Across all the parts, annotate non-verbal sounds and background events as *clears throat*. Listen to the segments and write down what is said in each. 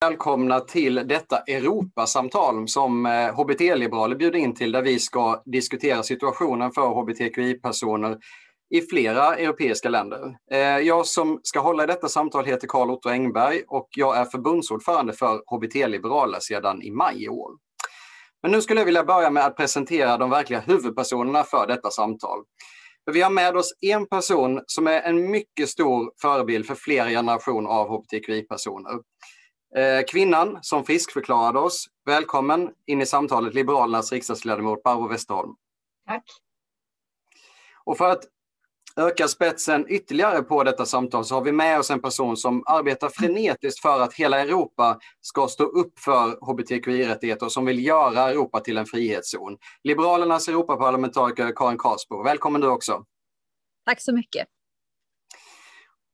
välkomna till detta Europasamtal som eh, HBT-liberaler bjuder in till där vi ska diskutera situationen för hbtqi-personer i flera europeiska länder. Eh, jag som ska hålla i detta samtal heter Karl Otto Engberg och jag är förbundsordförande för HBT-liberaler sedan i maj i år. Men nu skulle jag vilja börja med att presentera de verkliga huvudpersonerna för detta samtal. Vi har med oss en person som är en mycket stor förebild för flera generationer av hbtqi-personer. Eh, kvinnan som friskförklarade oss. Välkommen in i samtalet Liberalernas riksdagsledamot Barbro Westerholm. Tack. Och för att öka spetsen ytterligare på detta samtal så har vi med oss en person som arbetar frenetiskt för att hela Europa ska stå upp för hbtqi-rättigheter och som vill göra Europa till en frihetszon. Liberalernas Europaparlamentariker Karin Karlsbro, välkommen du också. Tack så mycket.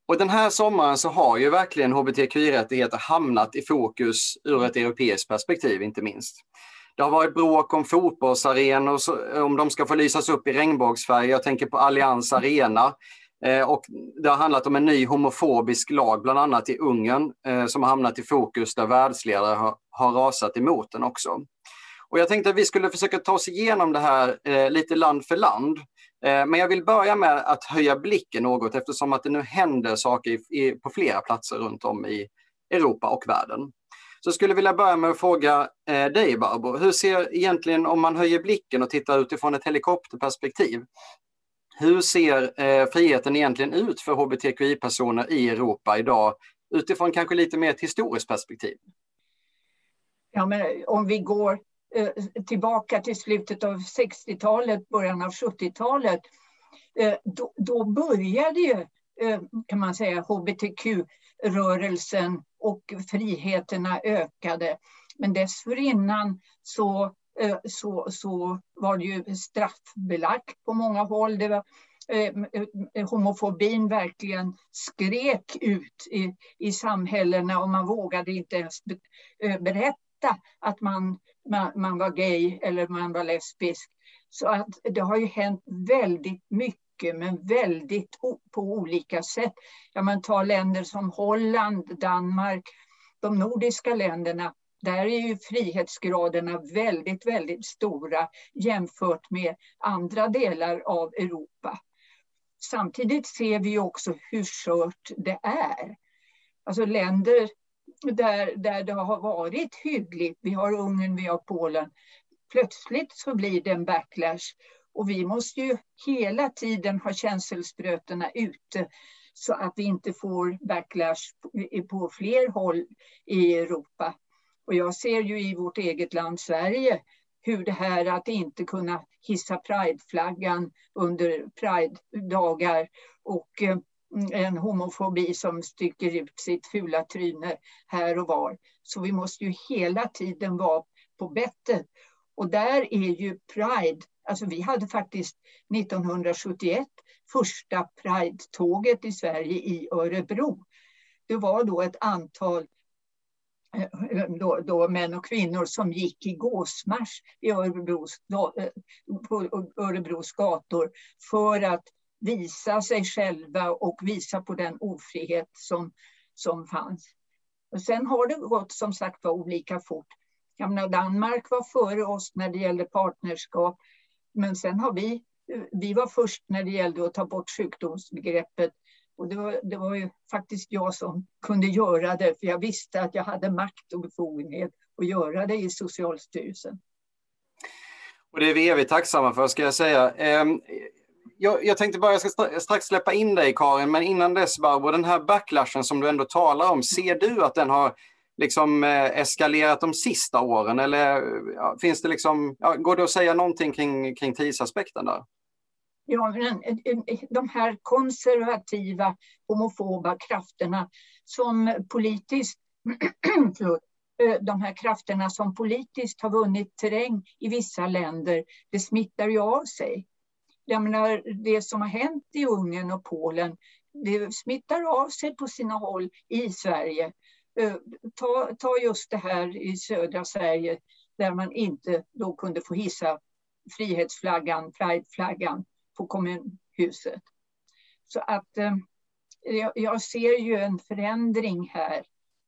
Och den här sommaren så har ju verkligen hbtqi-rättigheter hamnat i fokus ur ett europeiskt perspektiv inte minst. Det har varit bråk om fotbollsarenor, om de ska få lysas upp i regnbågsfärg. Jag tänker på Allians Arena. Eh, och det har handlat om en ny homofobisk lag, bland annat i Ungern, eh, som har hamnat i fokus där världsledare har, har rasat emot den också. Och jag tänkte att vi skulle försöka ta oss igenom det här eh, lite land för land. Eh, men jag vill börja med att höja blicken något eftersom att det nu händer saker i, i, på flera platser runt om i Europa och världen. Så skulle jag vilja börja med att fråga eh, dig Barbro, hur ser egentligen, om man höjer blicken och tittar utifrån ett helikopterperspektiv, hur ser eh, friheten egentligen ut för hbtqi-personer i Europa idag utifrån kanske lite mer ett historiskt perspektiv? Ja, men om vi går Eh, tillbaka till slutet av 60-talet, början av 70-talet, eh, då, då, började ju, eh, kan man säga, hbtq-rörelsen och friheterna ökade. Men dessförinnan så, så, så var det ju straffbelagt på många håll. Det var, eh, homofobin verkligen skrek ut i, i samhällena och man vågade inte ens berätta att man, man, man var gay eller man var lesbisk. Så att det har ju hänt väldigt mycket men väldigt på olika sätt. Ja, man tar länder som Holland, Danmark, de nordiska länderna. Där är ju frihetsgraderna väldigt, väldigt stora jämfört med andra delar av Europa. Samtidigt ser vi också hur skört det är. Alltså länder där, där det har varit hyggligt, vi har Ungern, vi har Polen, plötsligt så blir det en backlash. Och vi måste ju hela tiden ha känselsprötena ute så att vi inte får backlash på fler håll i Europa. Och jag ser ju i vårt eget land Sverige hur det här att inte kunna hissa prideflaggan under pride-dagar och eh, en homofobi som sticker ut sitt fula tryne här och var. Så vi måste ju hela tiden vara på bettet. Och där är ju Pride Alltså vi hade faktiskt 1971 första Pride-tåget i Sverige i Örebro. Det var då ett antal eh, då, då män och kvinnor som gick i gåsmarsch i Örebros, eh, på Örebros gator för att visa sig själva och visa på den ofrihet som, som fanns. Och sen har det gått som sagt var olika fort. Jag menar, Danmark var före oss när det gällde partnerskap. Men sen har vi, vi var först när det gällde att ta bort sjukdomsbegreppet. Och det var, det var ju faktiskt jag som kunde göra det, för jag visste att jag hade makt och befogenhet att göra det i Socialstyrelsen. Och det är vi evigt tacksamma för, ska jag säga. Ehm, jag, jag tänkte bara, jag ska strax släppa in dig Karin, men innan dess Barbro, den här backlashen som du ändå talar om, ser du att den har liksom eh, eskalerat de sista åren? Eller ja, finns det liksom, ja, går det att säga någonting kring, kring tidsaspekten där? Ja, men eh, eh, eh, de här konservativa homofoba krafterna som politiskt *clears throat* de här krafterna som politiskt har vunnit terräng i vissa länder, det smittar ju av sig. Jag menar, det som har hänt i Ungern och Polen, det smittar av sig på sina håll i Sverige. Eh, ta, ta just det här i södra Sverige där man inte då kunde få hissa frihetsflaggan, prideflaggan på kommunhuset. Så att eh, jag ser ju en förändring här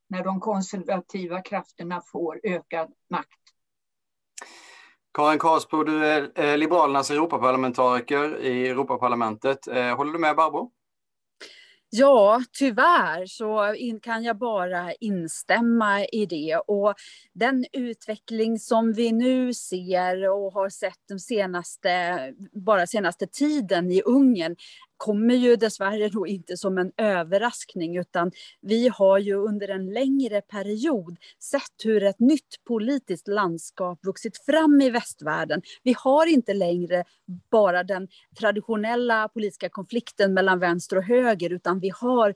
när de konservativa krafterna får ökad makt. Karin Karlsbro, du är eh, Liberalernas Europaparlamentariker i Europaparlamentet. Eh, håller du med Barbro? Ja, tyvärr så kan jag bara instämma i det. Och den utveckling som vi nu ser och har sett den senaste, bara senaste tiden i Ungern kommer ju dessvärre då inte som en överraskning utan vi har ju under en längre period sett hur ett nytt politiskt landskap vuxit fram i västvärlden. Vi har inte längre bara den traditionella politiska konflikten mellan vänster och höger utan vi har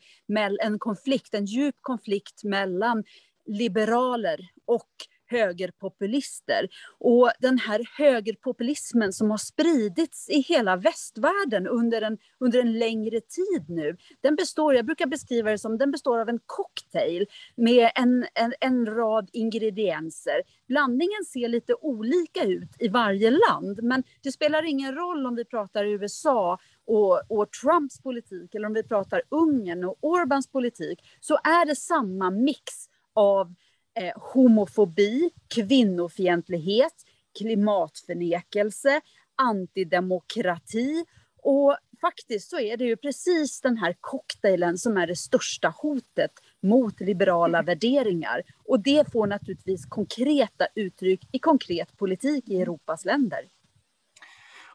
en konflikt, en djup konflikt mellan liberaler och högerpopulister. Och den här högerpopulismen som har spridits i hela västvärlden under en, under en längre tid nu, den består, jag brukar beskriva det som, den består av en cocktail med en, en, en rad ingredienser. Blandningen ser lite olika ut i varje land, men det spelar ingen roll om vi pratar USA och, och, Trumps politik eller om vi pratar Ungern och Orbans politik, så är det samma mix av eh, homofobi, kvinnofientlighet, klimatförnekelse, antidemokrati och faktiskt så är det ju precis den här cocktailen som är det största hotet mot liberala mm. värderingar. Och det får naturligtvis konkreta uttryck i konkret politik i Europas länder.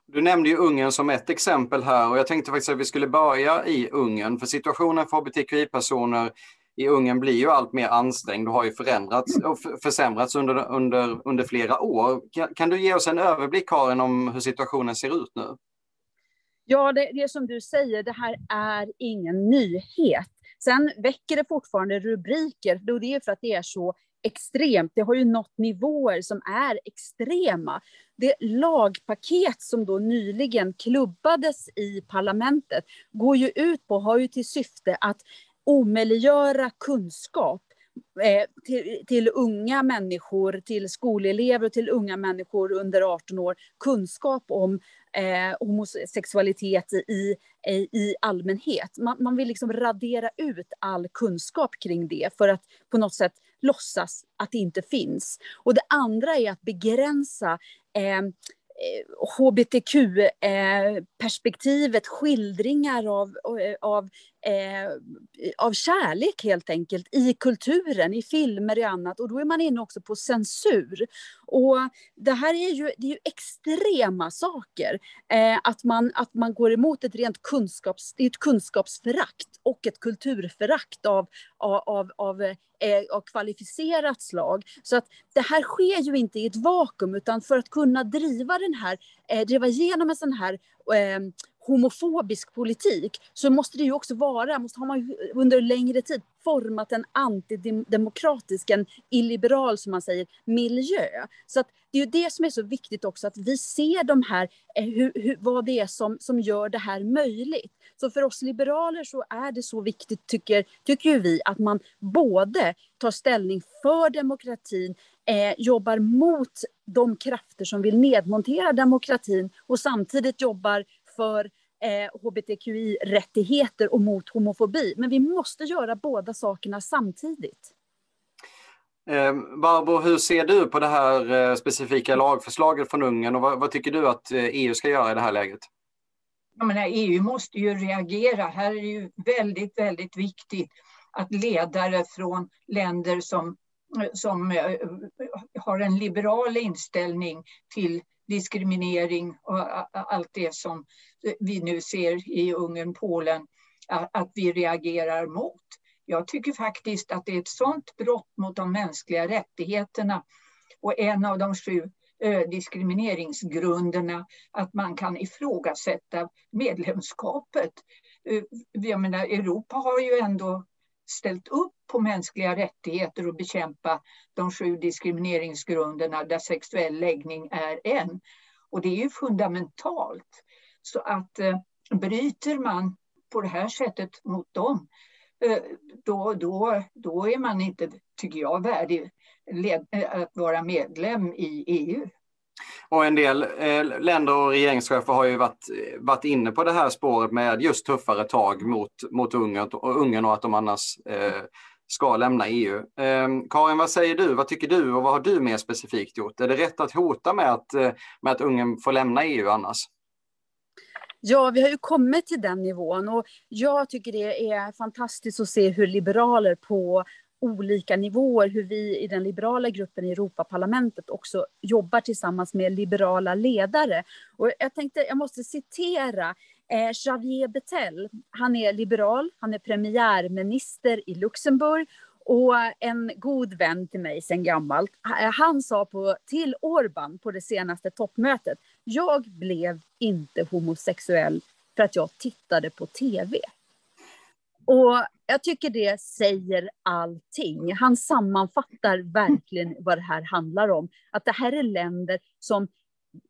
Du nämnde ju Ungern som ett exempel här och jag tänkte faktiskt att vi skulle börja i Ungern för situationen för hbtqi-personer i Ungern blir ju allt mer ansträngd och har ju förändrats och försämrats under, under, under flera år. Kan, kan, du ge oss en överblick, Karin, om hur situationen ser ut nu? Ja, det, det som du säger, det här är ingen nyhet. Sen väcker det fortfarande rubriker, då det är för att det är så extremt. Det har ju nått nivåer som är extrema. Det lagpaket som då nyligen klubbades i parlamentet går ju ut på, har ju till syfte att omöjliggöra kunskap eh, till, till, unga människor, till skolelever och till unga människor under 18 år, kunskap om eh, homosexualitet i, i, i allmänhet. Man, man, vill liksom radera ut all kunskap kring det för att på något sätt låtsas att det inte finns. Och det andra är att begränsa eh, eh hbtq-perspektivet, eh, skildringar av, eh, av, eh, av kärlek helt enkelt i kulturen, i filmer och annat. Och då är man inne också på censur. Och det här är ju, det är ju extrema saker. Eh, att, man, att man går emot ett rent kunskaps, ett kunskapsförakt och ett kulturförakt av, av, av, av eh, av kvalificerat slag. Så att det här sker ju inte i ett vakuum, utan för att kunna driva den här, eh, driva igenom en sån här eh, homofobisk politik så måste det ju också vara, måste har man under längre tid format en antidemokratisk, en illiberal som man säger, miljö. Så att det är ju det som är så viktigt också, att vi ser de här, eh, hur, hur, vad det är som, som gör det här möjligt. Så för oss liberaler så är det så viktigt, tycker, tycker vi, att man både tar ställning för demokratin, eh, jobbar mot de krafter som vill nedmontera demokratin och samtidigt jobbar för eh, hbtqi-rättigheter och mot homofobi. Men vi måste göra båda sakerna samtidigt. Eh, Barbro, hur ser du på det här eh, specifika lagförslaget från Ungern och vad, vad, tycker du att EU ska göra i det här läget? Jag menar, EU måste ju reagera. Här är det ju väldigt, väldigt viktigt att ledare från länder som, som har en liberal inställning till diskriminering och allt det som vi nu ser i Ungern, Polen, att vi reagerar mot. Jag tycker faktiskt att det är ett sådant brott mot de mänskliga rättigheterna och en av de sju diskrimineringsgrunderna att man kan ifrågasätta medlemskapet. Jag menar, Europa har ju ändå ställt upp på mänskliga rättigheter och bekämpa de sju diskrimineringsgrunderna där sexuell läggning är en. Och det är ju fundamentalt. Så att eh, bryter man på det här sättet mot dem, eh, då, då, då är man inte, tycker jag, värdig eh, att vara medlem i EU. Och en del eh, länder och regeringschefer har ju varit, varit inne på det här spåret med just tuffare tag mot, mot Ungern, och Ungern och att de annars eh, ska lämna EU. Eh, Karin, vad säger du? Vad tycker du och vad har du mer specifikt gjort? Är det rätt att hota med att, eh, med att Ungern får lämna EU annars? Ja, vi har ju kommit till den nivån och jag tycker det är fantastiskt att se hur liberaler på olika nivåer, hur vi i den liberala gruppen i Europaparlamentet också jobbar tillsammans med liberala ledare. Och jag tänkte, jag måste citera eh, Javier Bettel. Han är liberal, han är premiärminister i Luxemburg och en god vän till mig sedan gammalt. Eh, han sa på, till Orban på det senaste toppmötet, jag blev inte homosexuell för att jag tittade på tv. Och jag tycker det säger allting. Han sammanfattar verkligen vad det här handlar om. Att det här är länder som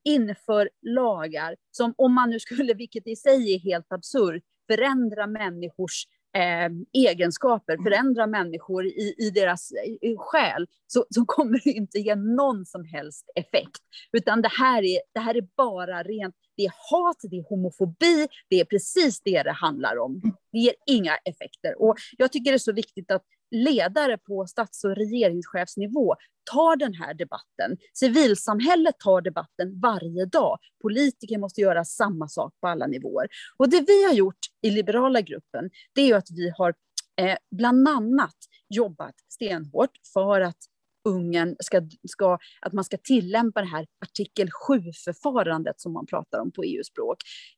inför lagar som, om man nu skulle, vilket i sig är helt absurt, förändra människors eh, egenskaper, mm. förändra människor i, i deras i själ, så, så kommer det inte ge någon som helst effekt. Utan det här är, det här är bara rent, det är hat, det är homofobi, det är precis det det handlar om. Mm. Det ger inga effekter. Och jag tycker det är så viktigt att ledare på stats och regeringschefsnivå tar den här debatten. Civilsamhället tar debatten varje dag. Politiker måste göra samma sak på alla nivåer. Och det vi har gjort i liberala gruppen, det är att vi har eh, bland annat jobbat stenhårt för att Ungern ska, ska, att man ska tillämpa det här artikel 7-förfarandet som man pratar om på EU-språk.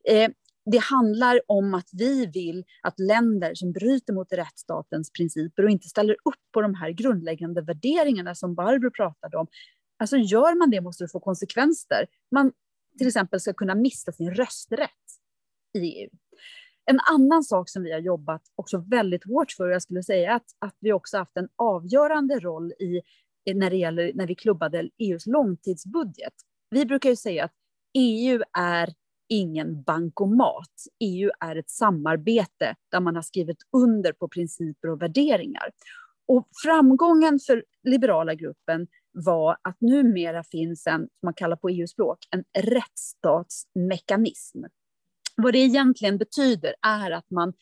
Eh, det handlar om att vi vill att länder som bryter mot rättsstatens principer och inte ställer upp på de här grundläggande värderingarna som Barbro pratade om, alltså gör man det måste det få konsekvenser. Man till exempel ska kunna mista sin rösträtt i EU. En annan sak som vi har jobbat också väldigt hårt för, jag skulle säga att, att vi också haft en avgörande roll i när det gäller när vi klubbade EUs långtidsbudget. Vi brukar ju säga att EU är ingen bankomat. EU är ett samarbete där man har skrivit under på principer och värderingar. Och framgången för liberala gruppen var att numera finns en, som man kallar på EU-språk, en rättsstatsmekanism. Vad det egentligen betyder är att man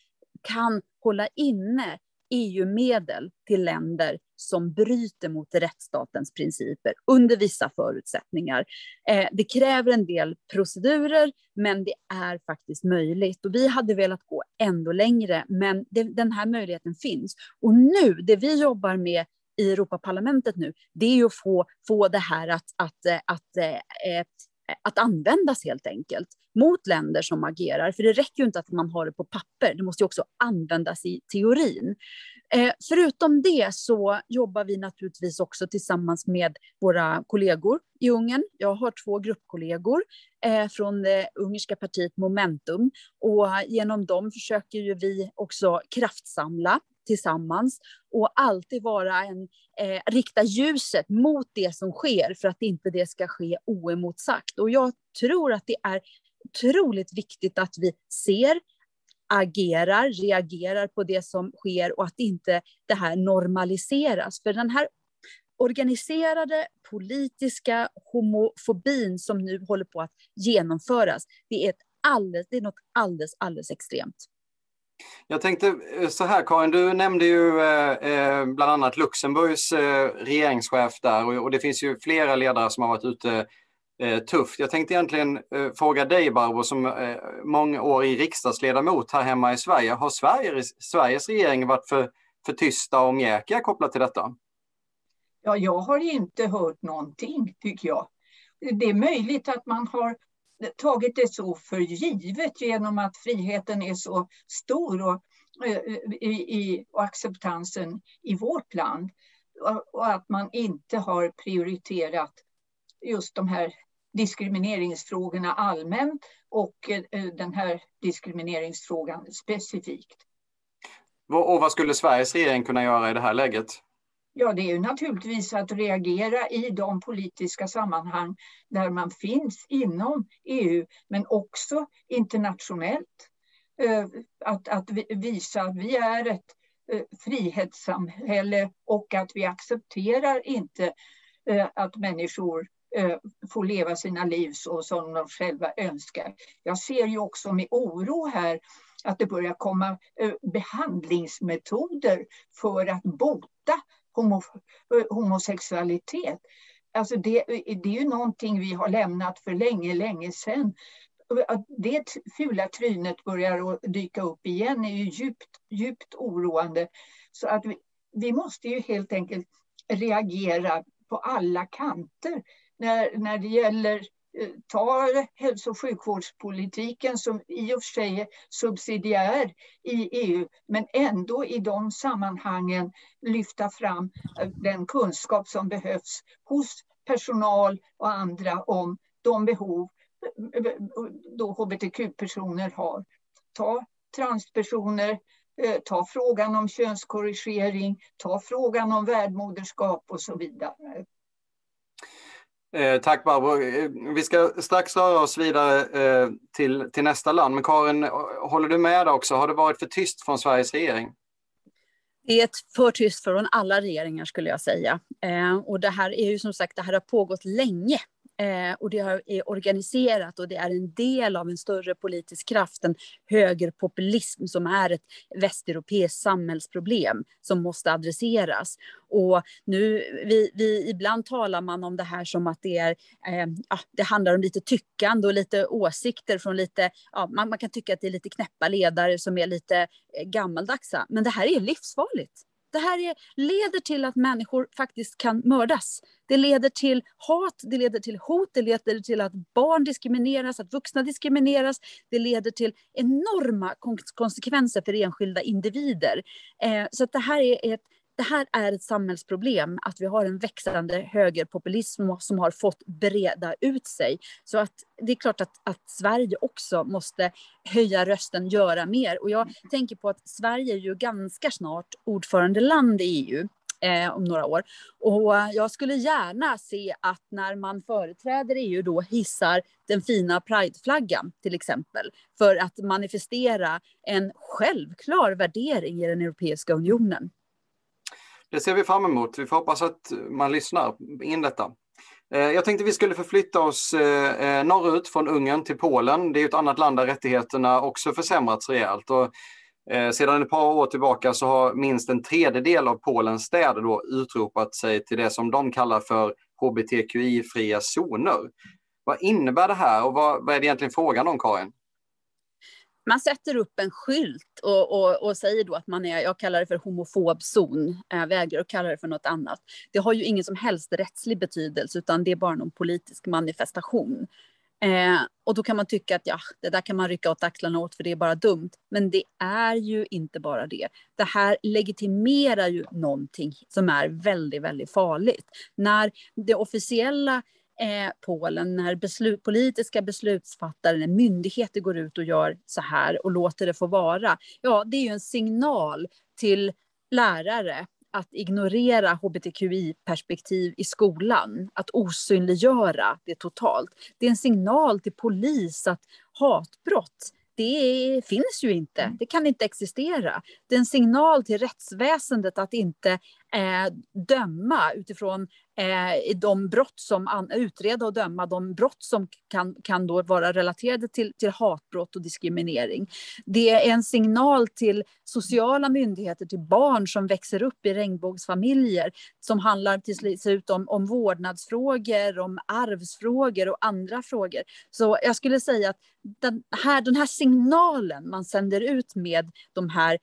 kan hålla inne EU-medel till länder som bryter mot rättsstatens principer under vissa förutsättningar. Eh, det kräver en del procedurer, men det är faktiskt möjligt. Och vi hade velat gå ännu längre, men det, den här möjligheten finns. Och nu, det vi jobbar med i Europaparlamentet nu, det är ju att få, få det här att, att, att, att eh, eh att användas helt enkelt mot länder som agerar. För det räcker ju inte att man har det på papper, det måste också användas i teorin. Eh, förutom det så jobbar vi naturligtvis också tillsammans med våra kollegor i Ungern. Jag har två gruppkollegor eh, från det ungerska partiet Momentum och genom dem försöker ju vi också kraftsamla tillsammans och alltid vara en, eh, rikta ljuset mot det som sker för att inte det ska ske oemotsagt. Och jag tror att det är otroligt viktigt att vi ser, agerar, reagerar på det som sker och att inte det här normaliseras. För den här organiserade politiska homofobin som nu håller på att genomföras, det är, ett alldeles, det är något alldeles, alldeles extremt. Jag tänkte eh, så här Karin, du nämnde ju eh, eh, bland annat Luxemburgs eh, regeringschef där och, och, det finns ju flera ledare som har varit ute eh, tufft. Jag tänkte egentligen eh, fråga dig Barbro som eh, många år i riksdagsledamot här hemma i Sverige. Har Sverige, Sveriges regering varit för, för tysta och mjäkiga kopplat till detta? Ja, jag har inte hört någonting tycker jag. Det är möjligt att man har tagit det så för givet genom att friheten är så stor och, eh, i, i, och acceptansen i vårt land. Och att man inte har prioriterat just de här diskrimineringsfrågorna allmänt och eh, den här diskrimineringsfrågan specifikt. Och vad skulle Sveriges regering kunna göra i det här läget? Ja, det är ju naturligtvis att reagera i de politiska sammanhang där man finns inom EU, men också internationellt. Eh, att, att visa att vi är ett eh, frihetssamhälle och att vi accepterar inte eh, att människor får leva sina liv så som de själva önskar. Jag ser ju också med oro här att det börjar komma behandlingsmetoder för att bota homo, homosexualitet. Alltså det, det är ju någonting vi har lämnat för länge, länge sedan. Att det fula trynet börjar dyka upp igen är ju djupt, djupt oroande. Så att vi, vi måste ju helt enkelt reagera på alla kanter när, när det gäller tar ta hälso och sjukvårdspolitiken som i och för sig är subsidiär i EU, men ändå i de sammanhangen lyfta fram eh, den kunskap som behövs hos personal och andra om de behov eh, eh, då hbtq-personer har. Ta transpersoner, ta frågan om könskorrigering, ta frågan om värdmoderskap och så vidare. Eh, tack Barbro. Eh, vi ska strax röra oss vidare eh, till, till nästa land. Men Karin, eh, håller du med också? Har det varit för tyst från Sveriges regering? Det är för tyst från alla regeringar skulle jag säga. Eh, och det här är ju som sagt, det här har pågått länge. Eh, och det är organiserat och det är en del av en större politisk kraft, en högerpopulism som är ett västeuropeiskt samhällsproblem som måste adresseras. Och nu, vi, vi, ibland talar man om det här som att det, är, eh, ja, det handlar om lite tyckande och lite åsikter från lite, ja, man, man kan tycka att det är lite knäppa ledare som är lite eh, gammaldagsa, men det här är livsfarligt. Det här är, leder till att människor faktiskt kan mördas. Det leder till hat, det leder till hot, det leder till att barn diskrimineras, att vuxna diskrimineras. Det leder till enorma konsekvenser för enskilda individer. Eh, så det här är ett det här är ett samhällsproblem, att vi har en växande högerpopulism som har fått breda ut sig. Så att det är klart att, att Sverige också måste höja rösten, göra mer. Och jag tänker på att Sverige är ju ganska snart ordförandeland i EU. Eh, om några år. Och jag skulle gärna se att när man företräder EU då hissar den fina prideflaggan till exempel för att manifestera en självklar värdering i den Europeiska unionen. Det ser vi fram emot. Vi får hoppas att man lyssnar in detta. Eh, jag tänkte vi skulle förflytta oss eh, eh, norrut från Ungern till Polen. Det är ett annat land där rättigheterna också försämrats rejält. Och sedan ett par år tillbaka så har minst en tredjedel av Polens städer då utropat sig till det som de kallar för hbtqi-fria zoner. Vad innebär det här och vad, vad är det egentligen frågan om, Karin? Man sätter upp en skylt och, och, och, säger då att man är, jag kallar det för homofob zon, jag vägrar att kalla det för något annat. Det har ju ingen som helst rättslig betydelse utan det är bara någon politisk manifestation. Eh, och då kan man tycka att ja, det där kan man rycka åt axlarna åt för det är bara dumt. Men det är ju inte bara det. Det här legitimerar ju någonting som är väldigt, väldigt farligt. När det officiella eh, Polen när beslut, politiska beslutsfattare, när myndigheter går ut och gör så här och låter det få vara. Ja, det är ju en signal till lärare att ignorera hbtqi-perspektiv i skolan, att osynliggöra det totalt. Det är en signal till polis att hatbrott det finns ju inte. Mm. Det kan inte existera. Det är en signal till rättsväsendet att inte eh, döma utifrån eh, de brott som utreda och döma de brott som kan, kan då vara relaterade till, till hatbrott och diskriminering. Det är en signal till sociala myndigheter, till barn som växer upp i regnbågsfamiljer som handlar till slut om, om vårdnadsfrågor, om arvsfrågor och andra frågor. Så jag skulle säga att den här, den här signalen man sänder ut med de här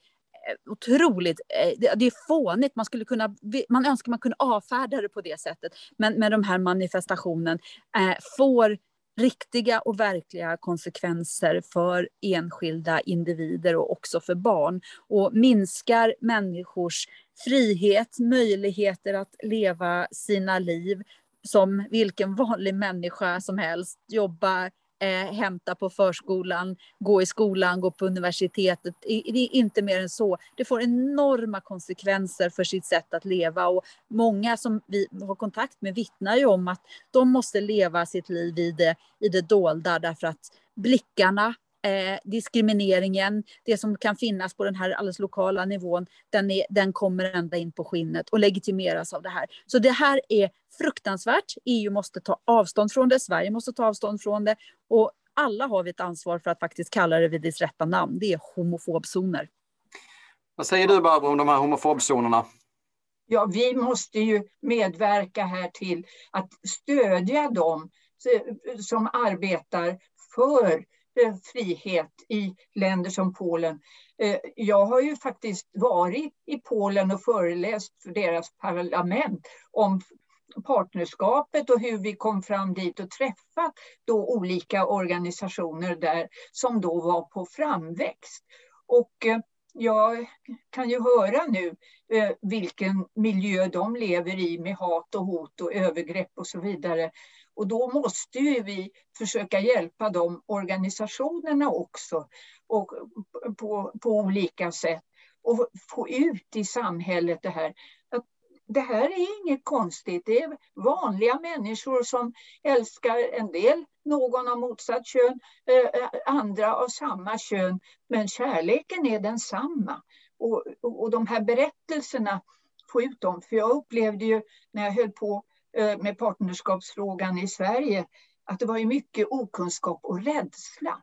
Eh, otroligt, eh, det är fånigt, man, skulle kunna, man önskar man kunde avfärda det på det sättet. Men med de här manifestationen eh, får riktiga och verkliga konsekvenser för enskilda individer och också för barn. Och minskar människors frihet, möjligheter att leva sina liv som vilken vanlig människa som helst, jobba eh, hämta på förskolan, gå i skolan, gå på universitetet. Det är inte mer än så. Det får enorma konsekvenser för sitt sätt att leva och många som vi har kontakt med vittnar ju om att de måste leva sitt liv i det, i det dolda därför att blickarna eh, diskrimineringen, det som kan finnas på den här alldeles lokala nivån, den, är, den kommer ända in på skinnet och legitimeras av det här. Så det här är fruktansvärt. EU måste ta avstånd från det, Sverige måste ta avstånd från det och alla har vi ett ansvar för att faktiskt kalla det vid dess rätta namn. Det är homofobzoner. Vad säger du Barbro om de här homofobzonerna? Ja, vi måste ju medverka här till att stödja dem som arbetar för eh, Eh, frihet i länder som Polen. Eh, jag har ju faktiskt varit i Polen och föreläst för deras parlament om partnerskapet och hur vi kom fram dit och träffat då olika organisationer där som då var på framväxt. Och eh, jag kan ju höra nu vilken miljö de lever i med hat och hot och övergrepp och så vidare. Och då måste ju vi försöka hjälpa de organisationerna också och på, på olika sätt och få ut i samhället det här det här är inget konstigt. Det är vanliga människor som älskar en del någon av motsatt kön, eh, eh andra av samma kön. Men kärleken är densamma. Och, och, och de här berättelserna, få ut dem. För jag upplevde ju när jag höll på Eh, med partnerskapsfrågan i Sverige att det var ju mycket okunskap och rädsla.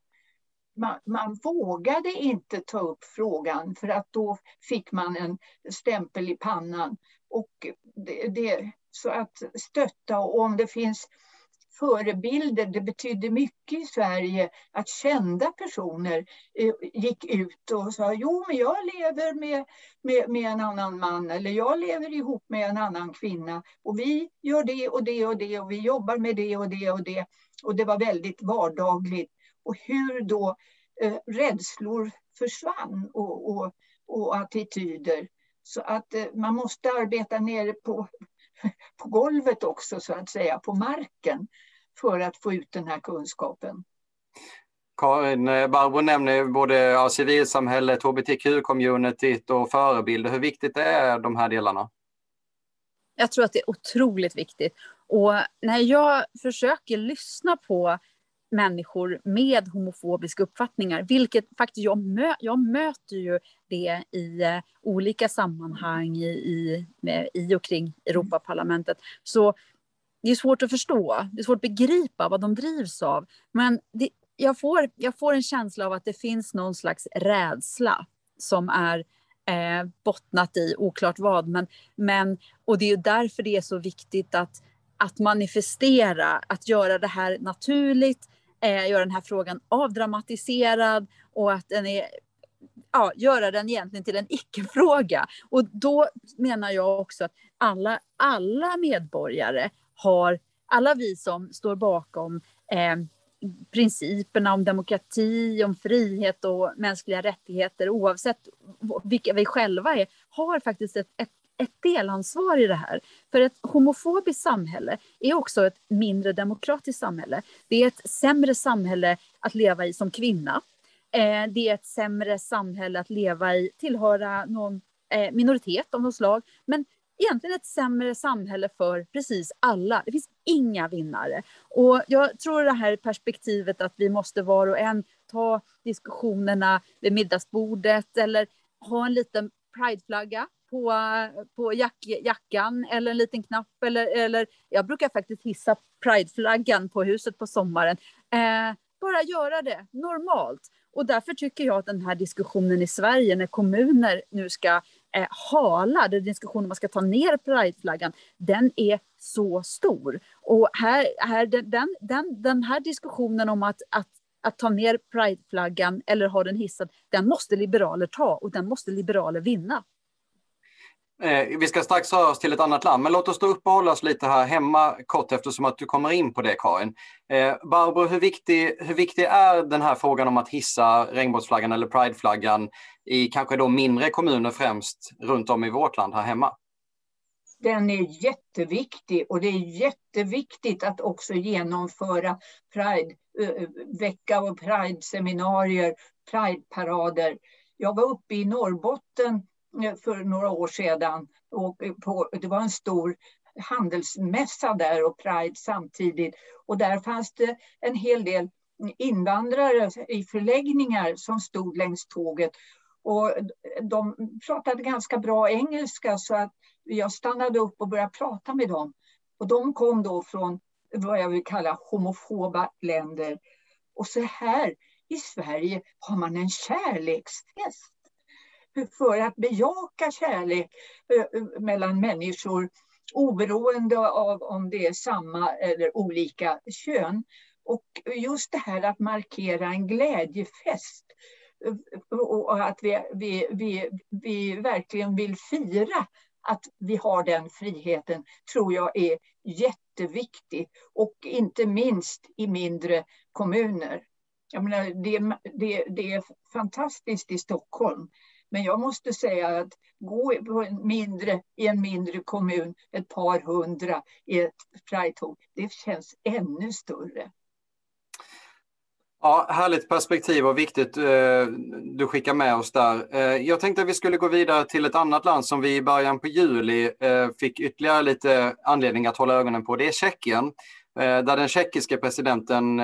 Man, man, vågade inte ta upp frågan för att då fick man en stämpel i pannan. Och det, det, så att stötta och om det finns förebilder, det betydde mycket i Sverige att kända personer eh, gick ut och sa jo men jag lever med, med, med en annan man eller jag lever ihop med en annan kvinna och vi gör det och det och det och vi jobbar med det och det och det. Och det var väldigt vardagligt. Och hur då eh, rädslor försvann och, och, och attityder. Så att eh, man måste arbeta nere på, *laughs* på golvet också, så att säga, på marken, för att få ut den här kunskapen. Karin, eh, Barbro nämner både ja, civilsamhället, hbtq-communityt och förebilder. Hur viktigt är de här delarna? Jag tror att det är otroligt viktigt. Och när jag försöker lyssna på människor med homofobiska uppfattningar, vilket faktiskt jag, mö jag möter ju det i eh, olika sammanhang i, i, med, i och kring Europaparlamentet. Så det är svårt att förstå, det är svårt att begripa vad de drivs av. Men det, jag, får, jag får en känsla av att det finns någon slags rädsla som är eh, bottnat i oklart vad. Men, men, och det är därför det är så viktigt att, att manifestera, att göra det här naturligt, eh, göra den här frågan avdramatiserad och att den är ja, göra den egentligen till en icke-fråga. Och då menar jag också att alla, alla medborgare har, alla vi som står bakom eh, principerna om demokrati, om frihet och mänskliga rättigheter oavsett vilka vi själva är, har faktiskt ett, ett, ett delansvar i det här. För ett homofobiskt samhälle är också ett mindre demokratiskt samhälle. Det är ett sämre samhälle att leva i som kvinna. Eh, det är ett sämre samhälle att leva i, tillhöra någon eh, minoritet av något slag. Men egentligen ett sämre samhälle för precis alla. Det finns inga vinnare. Och jag tror det här perspektivet att vi måste var och en ta diskussionerna vid middagsbordet eller ha en liten prideflagga på, på jack, jackan eller en liten knapp. Eller, eller, jag brukar faktiskt hissa prideflaggan på huset på sommaren. Eh, bara göra det normalt. Och därför tycker jag att den här diskussionen i Sverige när kommuner nu ska eh, hala, den diskussionen man ska ta ner prideflaggan, den är så stor. Och här, här, den, den, den här diskussionen om att, att, att ta ner prideflaggan eller ha den hissad, den måste liberaler ta och den måste liberaler vinna. Eh, vi ska strax röra oss till ett annat land, men låt oss då uppehålla oss lite här hemma kort eftersom att du kommer in på det Karin. Eh, Barbro, hur viktig, hur viktig är den här frågan om att hissa regnbågsflaggan eller prideflaggan i kanske då mindre kommuner främst runt om i vårt land här hemma? Den är jätteviktig och det är jätteviktigt att också genomföra Pride-vecka eh, eh, och Pride-seminarier, Pride-parader. Jag var uppe i Norrbotten Eh, för några år sedan. Och eh, på, det var en stor handelsmässa där och Pride samtidigt. Och där fanns det en hel del invandrare i förläggningar som stod längs tåget. Och de pratade ganska bra engelska så att jag stannade upp och började prata med dem. Och de kom då från vad jag vill kalla homofoba länder. Och så här i Sverige har man en kärleksfest för att bejaka kärlek eh, eh, mellan människor oberoende av om det är samma eller olika kön. Och just det här att markera en glädjefest eh, och att vi, vi, vi, vi verkligen vill fira att vi har den friheten tror jag är jätteviktigt. Och inte minst i mindre kommuner. Jag menar, det, det, det är fantastiskt i Stockholm. Men jag måste säga att gå på en mindre, i en mindre kommun, ett par hundra i ett Pride-tåg, det känns ännu större. Ja, härligt perspektiv och viktigt eh, du skickar med oss där. Eh, jag tänkte att vi skulle gå vidare till ett annat land som vi i början på juli eh, fick ytterligare lite anledning att hålla ögonen på. Det är Tjeckien, där den tjeckiske presidenten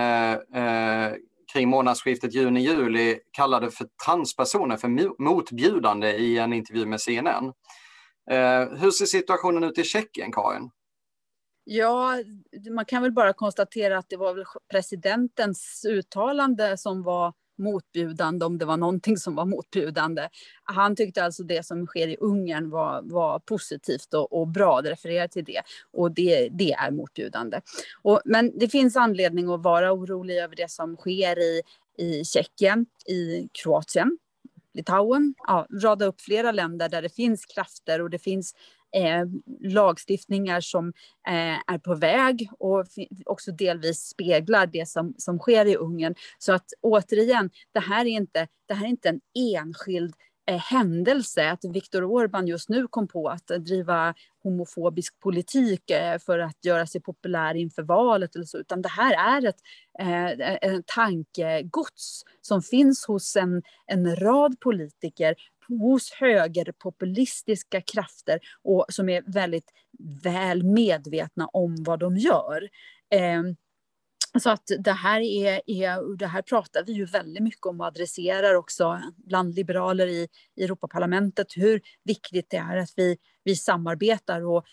kring månadsskiftet juni-juli kallade för transpersoner för motbjudande i en intervju med CNN. Eh, hur ser situationen ut i Tjeckien, Karin? Ja, man kan väl bara konstatera att det var väl presidentens uttalande som var motbjudande, om det var någonting som var motbjudande. Han tyckte alltså det som sker i Ungern var, var positivt och, och bra, det refererar till det. Och det, det är motbjudande. Och, men det finns anledning att vara orolig över det som sker i, i Tjeckien, i Kroatien, Litauen, ja, rada upp flera länder där det finns krafter och det finns eh, lagstiftningar som eh, är på väg och också delvis speglar det som, som sker i Ungern. Så att återigen, det här är inte, det här är inte en enskild eh, händelse att Viktor Orbán just nu kom på att driva homofobisk politik eh, för att göra sig populär inför valet eller så, utan det här är ett eh, tankegods som finns hos en, en rad politiker hos högerpopulistiska krafter och som är väldigt väl medvetna om vad de gör. Eh, så att det här, är, är, det här pratar vi ju väldigt mycket om och adresserar också bland liberaler i, i Europaparlamentet hur viktigt det är att vi, vi samarbetar och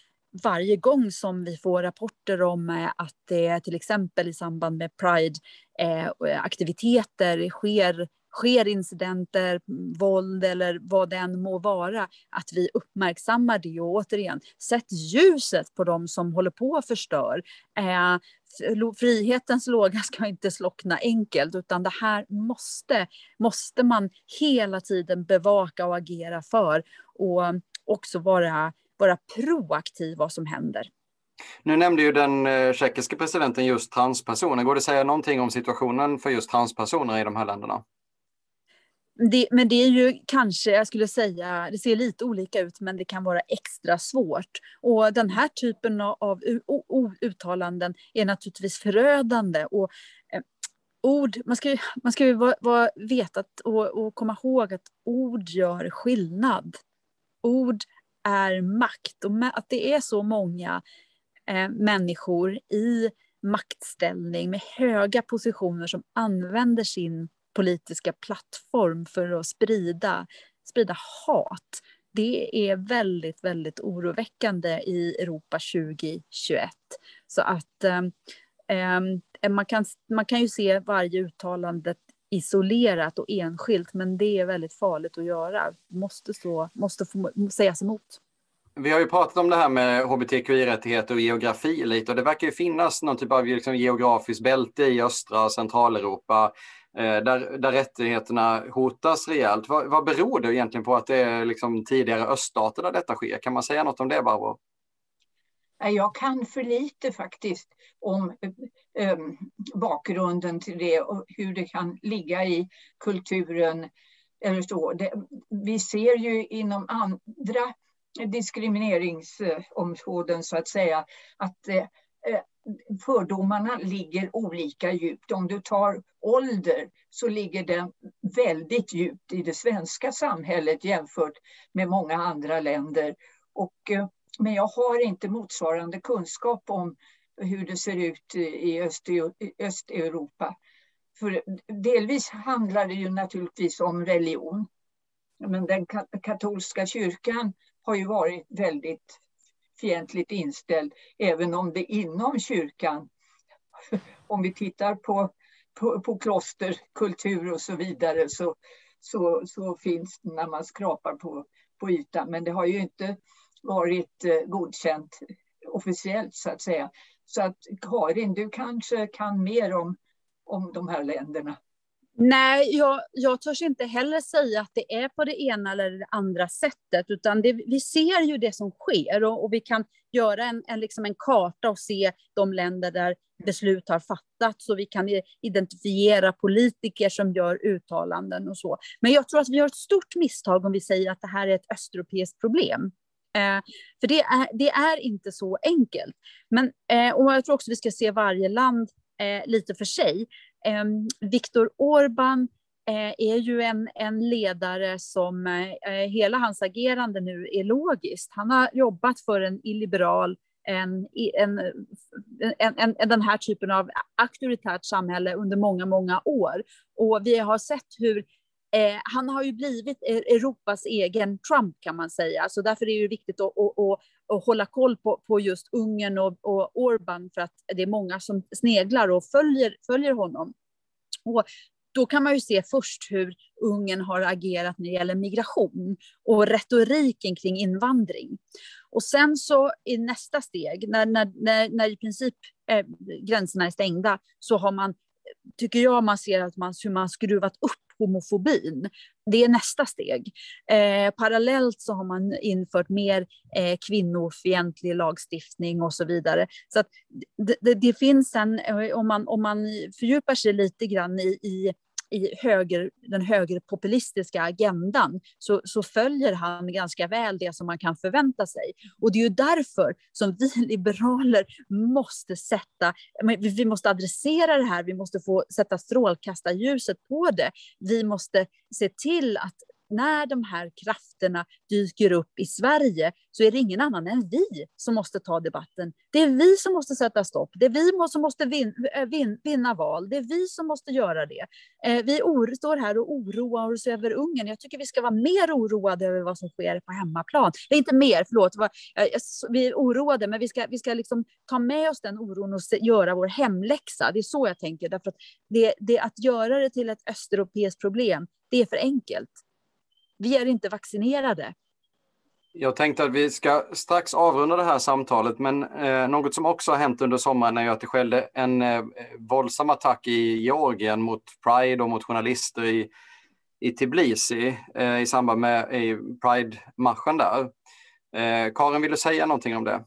varje gång som vi får rapporter om eh, att det till exempel i samband med Pride-aktiviteter eh, sker sker incidenter, våld eller vad det än må vara, att vi uppmärksammar det och återigen, sätt ljuset på dem som håller på och förstör. Eh, frihetens låga ska inte slockna enkelt, utan det här måste, måste man hela tiden bevaka och agera för och också vara, vara proaktiv vad som händer. Nu nämnde ju den eh, tjeckiske presidenten just transpersoner. Går det att säga någonting om situationen för just transpersoner i de här länderna? Det, men det är ju kanske, jag skulle säga, det ser lite olika ut men det kan vara extra svårt. Och den här typen av uttalanden är naturligtvis förödande. Och, eh, ord, man ska ju, man ska ju vara, vara veta och, och komma ihåg att ord gör skillnad. Ord är makt och att det är så många eh, människor i maktställning med höga positioner som använder sin politiska plattform för att sprida, sprida hat. Det är väldigt, väldigt oroväckande i Europa 2021. Så att ehm, ehm, eh, man, kan, man kan ju se varje uttalande isolerat och enskilt, men det är väldigt farligt att göra. Måste, så, måste få sägas emot. Vi har ju pratat om det här med hbtqi-rättigheter och geografi lite och det verkar ju finnas någon typ av liksom geografiskt bälte i östra och centraleuropa Eh, där, där rättigheterna hotas rejält. Vad, vad beror det egentligen på att det är liksom tidigare öststater där detta sker? Kan man säga något om det, Barbro? Jag kan för lite faktiskt om eh, bakgrunden till det och hur det kan ligga i kulturen. Eller så. Det, vi ser ju inom andra diskrimineringsområden så att säga att eh, eh, fördomarna ligger olika djupt. Om du tar ålder så ligger den väldigt djupt i det svenska samhället jämfört med många andra länder. Och, eh, men jag har inte motsvarande kunskap om hur det ser ut i Östeuropa. För delvis handlar det ju naturligtvis om religion. Men den katolska kyrkan har ju varit väldigt fientligt inställd, även om det inom kyrkan, *laughs* om vi tittar på på, på kloster, kultur och så vidare så, så, så finns det när man skrapar på, på ytan. Men det har ju inte varit eh, godkänt officiellt så att säga. Så att Karin, du kanske kan mer om, om de här länderna. Nej, jag, jag törs inte heller säga att det är på det ena eller det andra sättet, utan det, vi ser ju det som sker och, och vi kan göra en, en, liksom en karta och se de länder där beslut har fattats och vi kan identifiera politiker som gör uttalanden och så. Men jag tror att vi gör ett stort misstag om vi säger att det här är ett östeuropeiskt problem. Eh, för det är, det är inte så enkelt. Men, eh, och jag tror också vi ska se varje land eh, lite för sig. Viktor Orban eh, är ju en, en ledare som eh, eh, hela hans agerande nu är logiskt. Han har jobbat för en illiberal en, en, en, en, den här typen av auktoritärt samhälle under många, många år. Och vi har sett hur eh, han har ju blivit e-, Europas egen Trump kan man säga, så därför är det viktigt att, att, att, och hålla koll på, på just Ungern och, och Orban för att det är många som sneglar och följer, följer honom. Och då kan man ju se först hur Ungern har agerat när det gäller migration och retoriken kring invandring. Och sen så i nästa steg, när, när, när, när i princip eh, gränserna är stängda, så har man, tycker jag, man ser att man, hur man skruvat upp homofobin. Det är nästa steg. Eh, parallellt så har man infört mer eh, kvinnofientlig lagstiftning och så vidare. Så att det, det, det finns en, eh, om man, om man fördjupar sig lite grann i, i i höger, den högerpopulistiska agendan så, så, följer han ganska väl det som man kan förvänta sig. Och det är ju därför som vi *laughs* liberaler måste sätta, vi måste adressera det här, vi måste få sätta strålkastarljuset på det. Vi måste se till att när de här krafterna dyker upp i Sverige så är det ingen annan än vi som måste ta debatten. Det är vi som måste sätta stopp. Det är vi som måste vin, eh, vin, vinna val. Det är vi som måste göra det. Eh, vi står här och oroar oss över Ungern. Jag tycker vi ska vara mer oroade över vad som sker på hemmaplan. Det är inte mer, förlåt. Vi är oroade, men vi ska, vi ska liksom ta med oss den oron och göra vår hemläxa. Det är så jag tänker. Därför att det, det, att göra det till ett östeuropeiskt problem, det är för enkelt. Vi är inte vaccinerade. Jag tänkte att vi ska strax avrunda det här samtalet, men eh, något som också har hänt under sommaren är ju att det skedde en eh, våldsam attack i Georgien mot Pride och mot journalister i, i Tbilisi eh, i samband med Pride-marschen där. Eh, Karin, vill du säga någonting om det?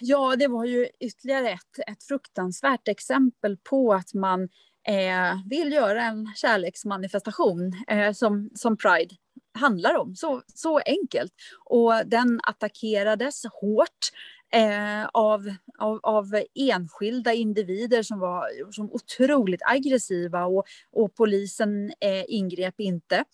Ja, det var ju ytterligare ett, ett fruktansvärt exempel på att man eh, vill göra en kärleksmanifestation eh, som, som Pride handlar om. Så, så enkelt. Och den attackerades hårt eh, av, av, av, enskilda individer som var som otroligt aggressiva och, och polisen eh, ingrep inte.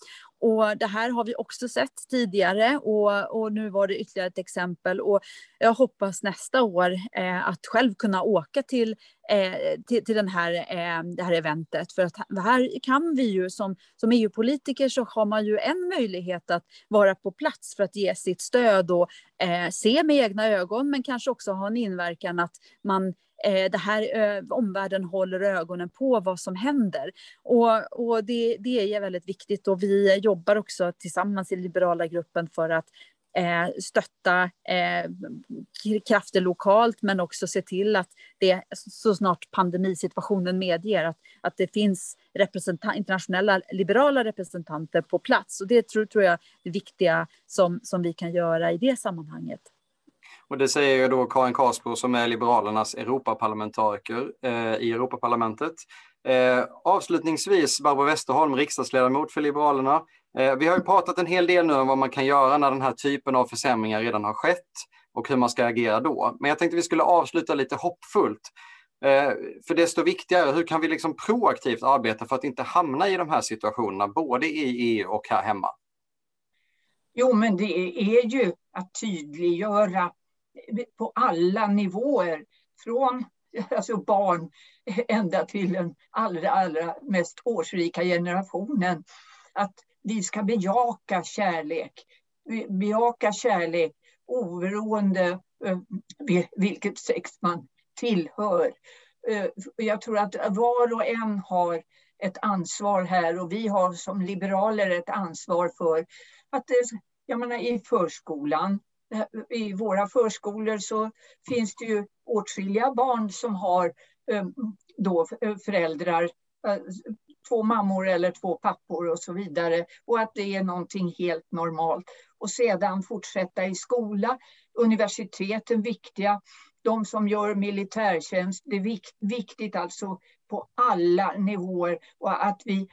Och det här har vi också sett tidigare och, och nu var det ytterligare ett exempel. Och jag hoppas nästa år eh, att själv kunna åka till, eh, till, till den här, eh, det här eventet. För att här kan vi ju som, som EU-politiker så har man ju en möjlighet att vara på plats för att ge sitt stöd och eh, se med egna ögon men kanske också ha en inverkan att man Eh, det här eh, omvärlden håller ögonen på vad som händer. Och, och det, det är väldigt viktigt och vi jobbar också tillsammans i liberala gruppen för att eh, stötta eh, krafter lokalt men också se till att det så snart pandemisituationen medger att, att det finns internationella liberala representanter på plats. Och det tror, tror jag är det viktiga som, som vi kan göra i det sammanhanget. Och det säger ju då Karin Karsbro som är Liberalernas Europaparlamentariker eh, i Europaparlamentet. Eh, avslutningsvis Barbro Westerholm, riksdagsledamot för Liberalerna. Eh, vi har ju pratat en hel del nu om vad man kan göra när den här typen av försämringar redan har skett och hur man ska agera då. Men jag tänkte vi skulle avsluta lite hoppfullt. Eh, för desto viktigare, hur kan vi liksom proaktivt arbeta för att inte hamna i de här situationerna, både i EU och här hemma? Jo, men det är ju att tydliggöra på alla nivåer. Från alltså barn ända till den allra, allra mest årsrika generationen. Att vi ska bejaka kärlek. Bejaka kärlek oberoende eh, vilket sex man tillhör. Eh, jag tror att var och en har ett ansvar här och vi har som liberaler ett ansvar för att eh, jag menar, i förskolan, Eh, i våra förskolor så finns det ju åtskilliga barn som har eh, då eh, föräldrar, två mammor eller två pappor och så vidare och att det är någonting helt normalt. Och sedan fortsätta i skola, universiteten viktiga, de som gör militärtjänst, det är viktigt alltså på alla nivåer. Och att vi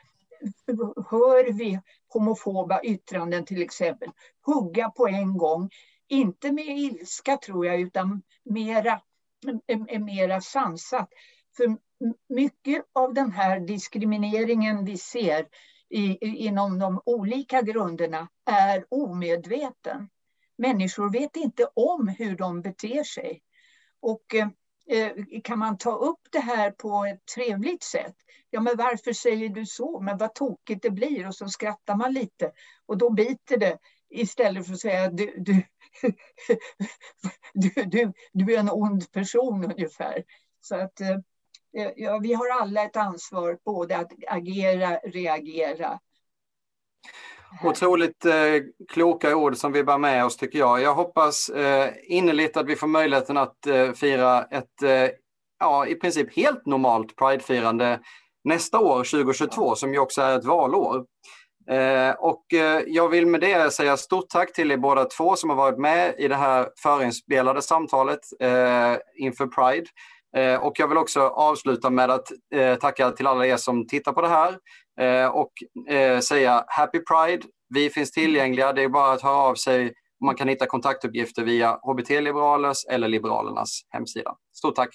hör vi homofoba yttranden till exempel, hugga på en gång, inte med ilska tror jag utan mera, mera sansat. För mycket av den här diskrimineringen vi ser i, inom de olika grunderna är omedveten. Människor vet inte om hur de beter sig. Och eh, kan man ta upp det här på ett trevligt sätt? Ja, men varför säger du så? Men vad tokigt det blir. Och så skrattar man lite och då biter det istället för att säga du, du, *laughs* du, du, du är en ond person ungefär. Så att eh, ja, vi har alla ett ansvar både att agera, reagera. Otroligt eh, kloka ord som vi bär med oss tycker jag. Jag hoppas eh, innerligt att vi får möjligheten att eh, fira ett eh, ja, i princip helt normalt Pride-firande nästa år, 2022, som ju också är ett valår. Eh, och eh, jag vill med det säga stort tack till er båda två som har varit med i det här förinspelade samtalet eh, inför Pride. Och jag vill också avsluta med att tacka till alla er som tittar på det här och säga Happy Pride. Vi finns tillgängliga. Det är bara att höra av sig. Man kan hitta kontaktuppgifter via HBT Liberalers eller Liberalernas hemsida. Stort tack!